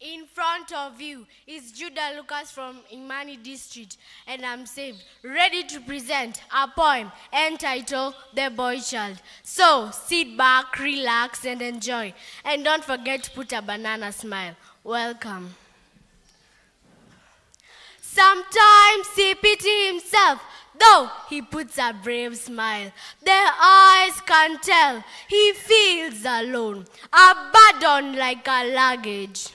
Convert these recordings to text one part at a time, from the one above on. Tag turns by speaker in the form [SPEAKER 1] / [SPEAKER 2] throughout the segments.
[SPEAKER 1] In front of you is Judah Lucas from Imani District, and I'm saved, ready to present a poem entitled The Boy Child. So sit back, relax, and enjoy. And don't forget to put a banana smile. Welcome. Sometimes he pity himself, though he puts a brave smile. Their eyes can tell he feels alone, abandoned like a luggage.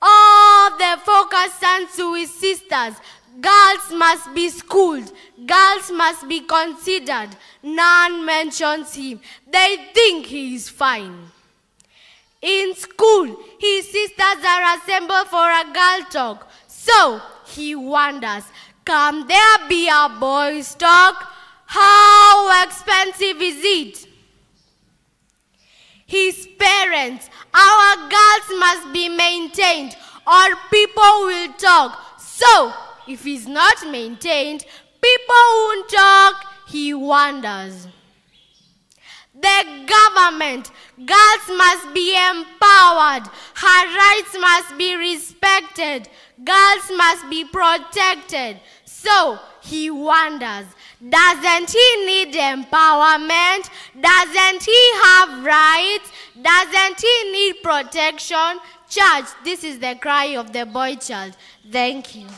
[SPEAKER 1] All the focus sons to his sisters. Girls must be schooled. Girls must be considered. None mentions him. They think he is fine. In school, his sisters are assembled for a girl talk. So he wonders, can there be a boys' talk? How expensive is it? Our girls must be maintained or people will talk. So, if he's not maintained, people won't talk, he wonders. The government, girls must be empowered, her rights must be respected, girls must be protected. So, he wonders, doesn't he need empowerment? Doesn't he have rights? Doesn't he need protection? Church, this is the cry of the boy child. Thank you.